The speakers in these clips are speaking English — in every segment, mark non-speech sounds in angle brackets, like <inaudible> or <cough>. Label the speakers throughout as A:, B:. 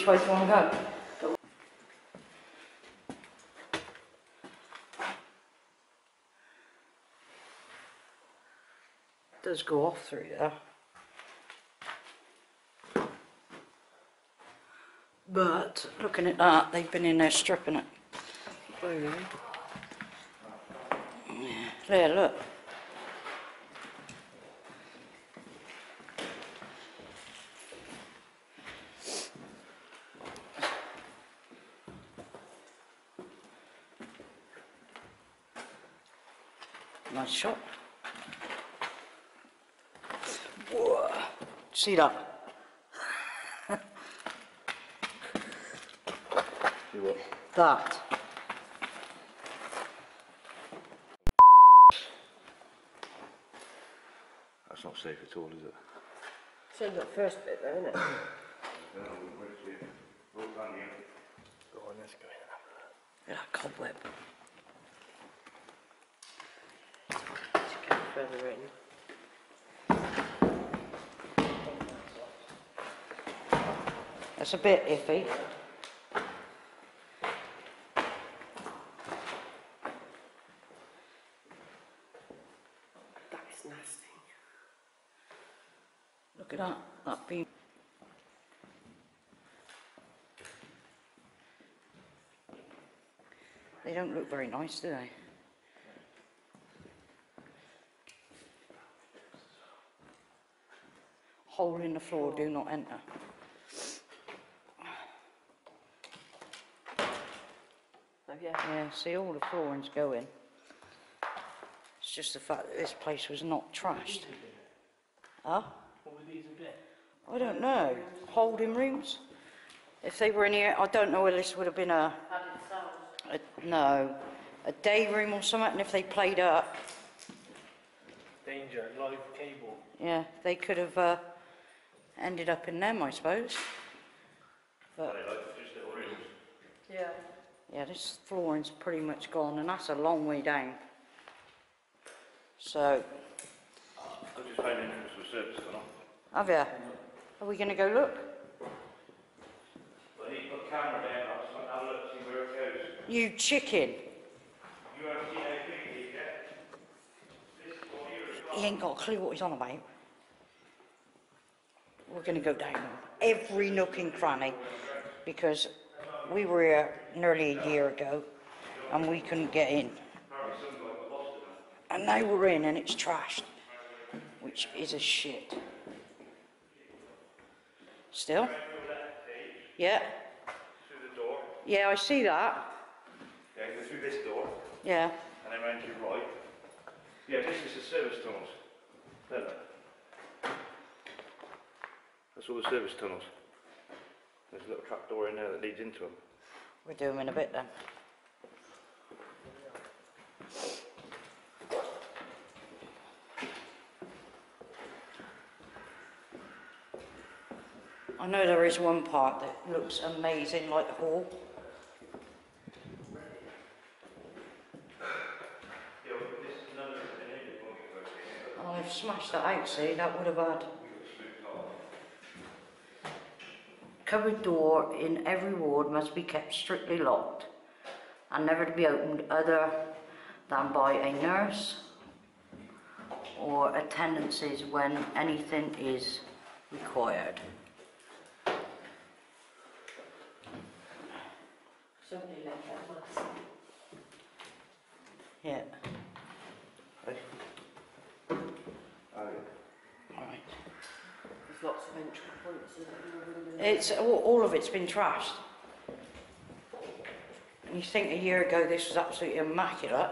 A: Which way do you want to go? Does go off through there. But looking at that, they've been in there stripping it. Yeah, There, look. Shot. Whoa. See <laughs>
B: what?
A: That.
B: That's not safe at all, is it?
C: Showed that first bit though, innit? <coughs>
B: Go on, let's go in.
A: Look at that cobweb.
C: To get further in.
A: That's a bit iffy.
C: That is nasty.
A: Look at that. That beam. They don't look very nice, do they? Hole in the floor, do not enter.
C: Oh yeah.
A: Yeah, see all the floorings going. It's just the fact that this place was not trashed. Huh? What were these a bit? I don't know. Holding rooms? If they were in here, I don't know whether this would have been a, a no, a day room or something, and if they played up,
D: Danger, live cable.
A: yeah, they could have uh, ended up in them, I suppose. But
C: Yeah.
A: yeah, this flooring's pretty much gone, and that's a long way down. So,
B: I've just found entrance to a service tunnel.
A: have you? Are we going to go look?
B: But he put camera down, I just want to have a look, see where it goes.
A: You chicken!
B: You haven't seen anything yet? This one here is
A: He ain't got a clue what he's on about. We're going to go down every nook and cranny because we were here nearly a year ago and we couldn't get in. And now we're in and it's trashed, which is a shit. Still? Yeah,
B: through the door.
A: yeah, I see that.
B: Yeah, go through this door,
A: Yeah,
B: and then round to your right. Yeah, this is the service doors. There, look. That's all the service tunnels. There's a little trap door in there that leads into them.
A: we'll do them in a bit then. I know there is one part that looks amazing, like the hall. I've smashed that out, see, that would have had. Cupboard door in every ward must be kept strictly locked and never to be opened other than by a nurse or attendances when anything is required.
C: Somebody left that.
A: Yeah,
B: Hey? Oh, yeah.
A: alright.
C: There's lots of entry points in it.
A: It's, all, all of it's been trashed. And you think a year ago this was absolutely immaculate?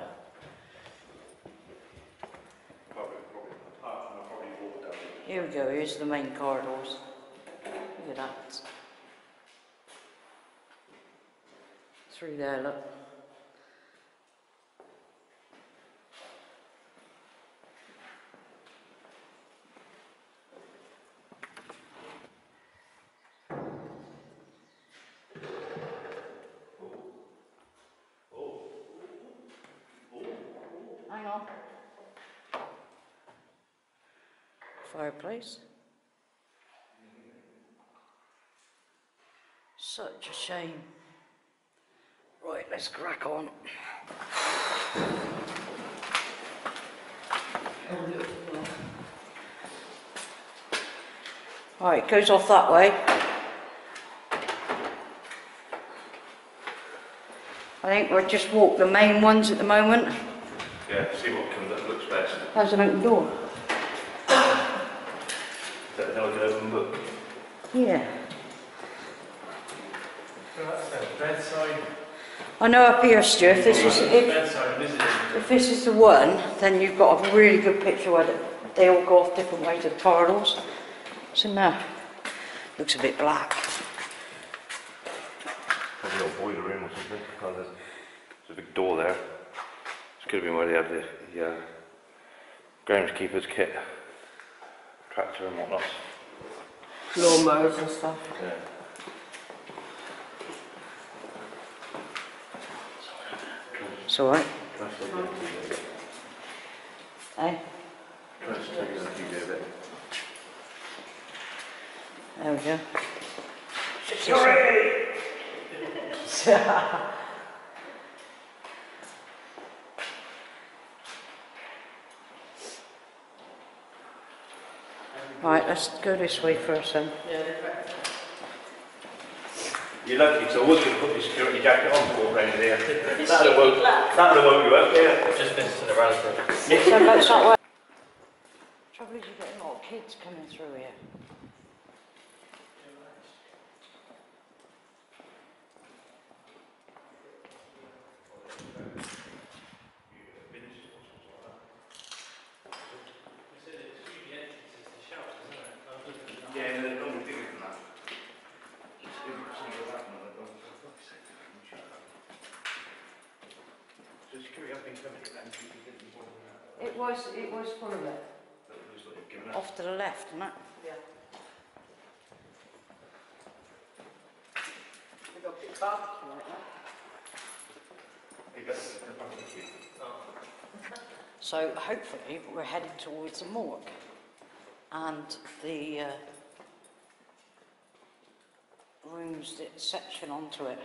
B: Probably, probably, apart from I probably walked down it.
A: Here we go, here's the main corridors. Look at that. Through there, look. Hang on. Fireplace. Such a shame. Right, let's crack on. Right, it goes off that way. I think we'll just walk the main ones at the moment.
B: Yeah, see what comes up, looks best.
A: There's an open door.
B: Is that like an open book?
A: Yeah.
D: That's a bedside,
A: I know up here, Stu, if this is, if, if this is the one, then you've got a really good picture where they- they all go off different ways of corridors. It's in there. Looks a bit black.
B: Probably a boiler room or something. Oh, there's, there's a big door there. This could have been where they had the, the uh, groundskeeper's kit, tractor and whatnot.
C: Lawnmowers and stuff.
B: Yeah.
A: It's all right.
B: Can I still get a few bit?
A: Eh?
B: Can I still get a few bit?
A: There we go. Right, let's go this way first then.
C: Yeah, they're correct.
B: You're lucky, because I was going to put my security jacket on for around here. That'd have woke, that'd have woke you up, yeah.
D: Just missed to the Raspberry.
A: So that's that way. Trouble is you're getting a lot of kids coming through here.
B: Yeah, they're normally bigger than that. Just do something like that, and I'll go, for fuck's sake, man, shut up. So security has been coming then, you can get more than that.
A: It was, it was full of it.
B: That looks like you've given up.
A: Off to the left, isn't it?
C: Yeah. They've got a big barbecue like that.
B: You got the- the barbecue.
A: So hopefully we're heading towards the morgue and the uh, rooms that section onto it.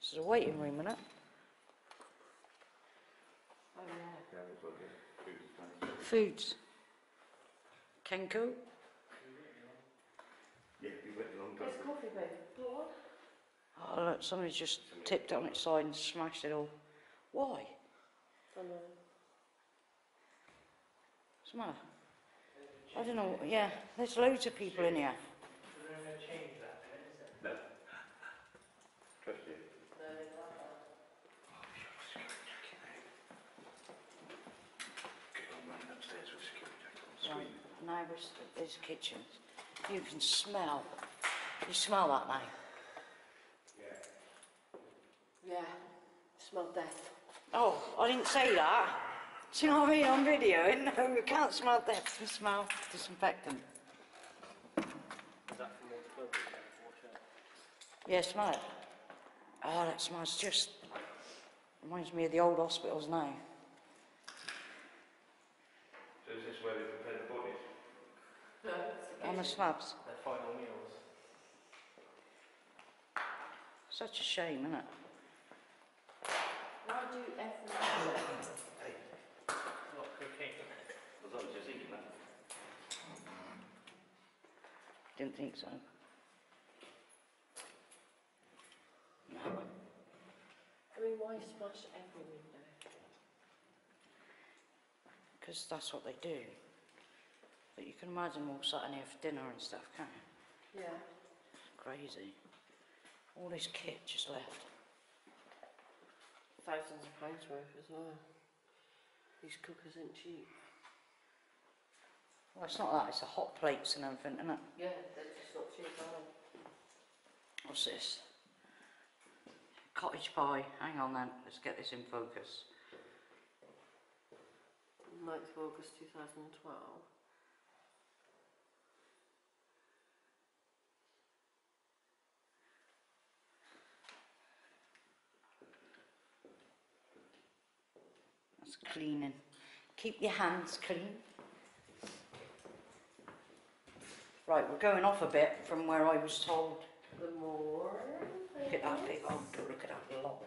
A: This is a waiting room, isn't it?
C: Oh, yeah.
B: Yeah, it's like a food place.
A: Foods. Kenko?
B: Yeah, we went a long time.
C: Where's the coffee bin? What?
A: Oh look, somebody's just tipped it on its side and smashed it all. Why?
C: Don't know.
A: What's the matter? I don't know, yeah, there's loads of people in here.
B: No. Trust you. Good old man upstairs with security jacket on.
A: Right,
B: Sweet.
A: now there's, there's kitchens. You can smell, you smell that now?
C: Yeah. Yeah. Smell death.
A: Oh, I didn't say that. Do you know what I mean on video? No, you can't smell death, you smell disinfectant. Yeah, smell it. Oh, that smells just, reminds me of the old hospitals now.
B: So is where they prepare the bodies?
C: No, it's
A: On the slabs.
D: Their final meals.
A: Such a shame, isn't it?
C: Why do everything?
D: Not cooking.
B: I was just thinking that.
A: Didn't think so.
C: I mean, why smash every
A: Because that's what they do. But you can imagine all sat in here for dinner and stuff, can't you?
C: Yeah.
A: Crazy. All this kit just left.
C: Thousands of pounds worth as well. These cookers ain't cheap.
A: Well, it's not that, it's the hot plates and everything, isn't it?
C: Yeah, they're just not cheap, are they?
A: What's this? Cottage pie. Hang on then, let's get this in focus.
C: 9th of August 2012.
A: That's cleaning. Keep your hands clean. Right, we're going off a bit from where I was told.
C: The more.
A: Look at that big old, look at that lock.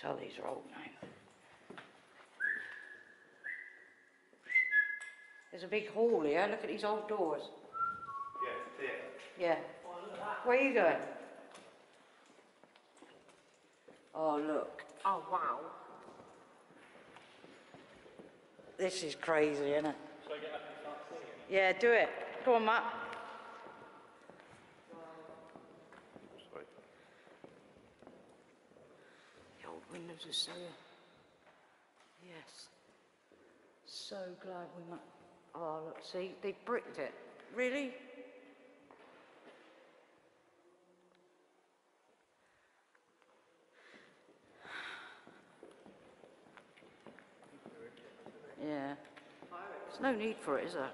A: Tell these are old now. There's a big hall here, look at these old doors.
B: Yeah, yeah.
A: Yeah. Where are you going? Oh, look.
C: Oh, wow.
A: This is crazy, isn't it? Yeah, do it. Come on, Matt.
B: Sorry.
A: Yes. So glad we met. Oh, look, see, they bricked it. Really? Yeah. There's no need for it, is there?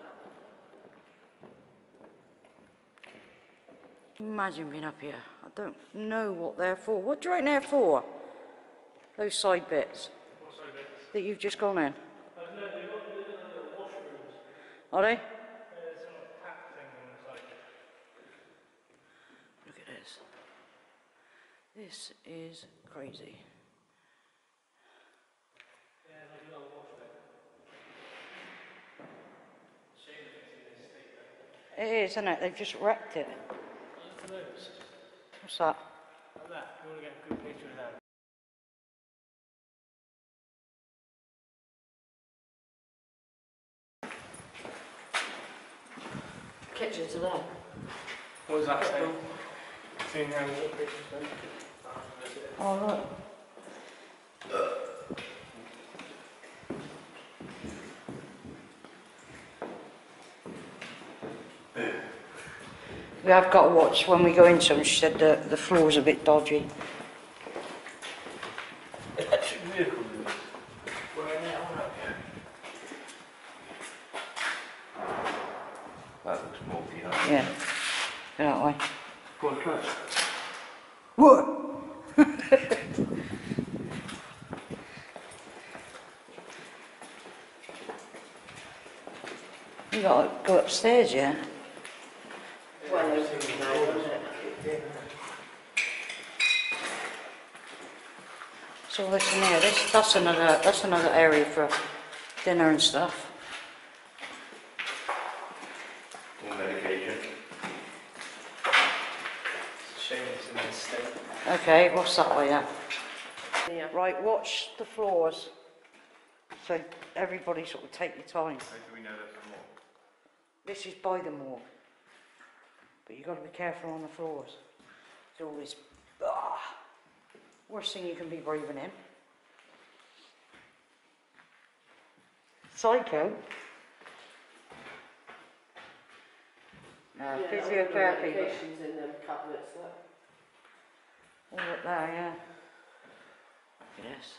A: Imagine being up here. I don't know what they're for. What do you reckon they're for? Those side bits that you've just gone in. Are they? Look at this. This is crazy. It is, isn't it? They've just wrecked it. What's that?
D: Like that. You want to get a good picture of them.
C: Kitchens are there.
D: What does that say? Seeing how the pictures then.
A: Oh, look. We have got to watch when we go into them. She said the, the floor's a bit dodgy.
D: Electric vehicle doing Where are they on up
B: That looks multi, huh?
A: Yeah. Go that way.
D: Go on, try it.
A: What? You got to go upstairs, yeah?
C: Well, open now, isn't it?
A: So this in here, this, that's another, that's another area for dinner and stuff.
B: More medication.
D: Shame it's in this state.
A: Okay, what's that way, yeah?
C: Yeah.
A: Right, watch the floors. So everybody sort of take your time.
B: How do we know there's more?
A: This is by the morgue. But you've got to be careful on the floors. There's always... ah, worst thing you can be breathing in. Psycho. No, physiotherapy.
C: medications in them cabinets, look.
A: All up there, yeah. Yes.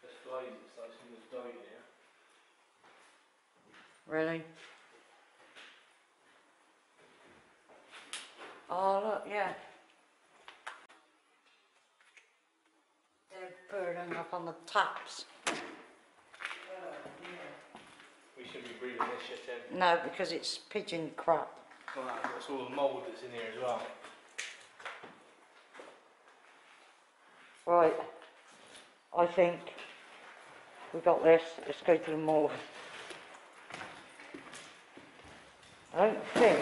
D: There's flies, it's like someone's died here.
A: Really? Oh, look, yeah. They're burning up on the taps.
D: We should be breathing this shit in.
A: No, because it's pigeon crap.
D: Well, that's all the mould that's in here as well.
A: Right. I think we got this. Let's go to the morgue. I don't think.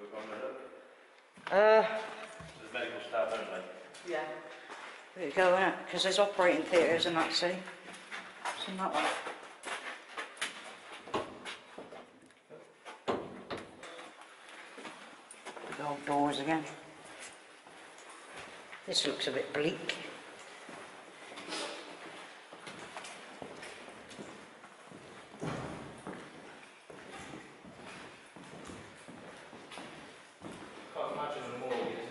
B: We're going to look.
A: Uh,
B: There's medical staff
C: Yeah.
A: There you go, innit? Because there's operating theatres and that, see? It's in that one. Big old doors again. This looks a bit bleak.
D: Can't imagine a mortgage.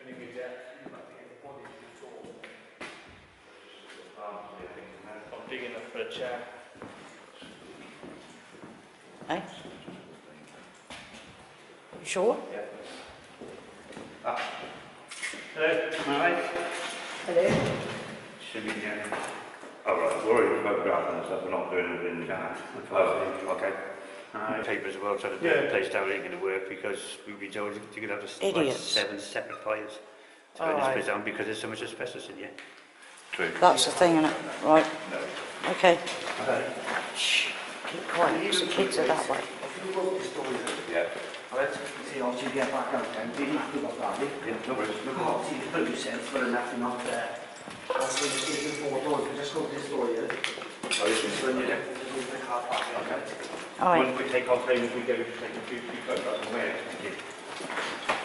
D: Only good debt. You might be in the body to talk. I'm big enough for a chair.
A: You sure?
B: Hello, alright?
A: Hello?
B: Should be, yeah. Oh, right, we're already photographing and stuff, we're not doing anything. In time. Oh, okay.
E: Uh, paper as well, trying to
D: Yeah.
E: the place down ain't going to work because we've been told you're going to have to s- like
A: Idiots.
E: seven separate fires to burn
A: Alright.
E: this place down because there's so much asbestos in here.
B: True.
A: That's the thing, innit? Right. No. Okay. Shh. Keep quiet, 'cause the kids are that way.
B: Yeah.
F: Alright. See, obviously, you get back out then. Really happy about that, eh?
B: Yeah, no worries.
F: No problem. Obviously, it's pretty sense, but enough, not there. That's when you're taking four doors. You just go to this door here.
B: Oh, you can.
F: When you get the car park, okay?
A: All right.
E: Once we take our things, we go take a few, few photographs away. Thank you.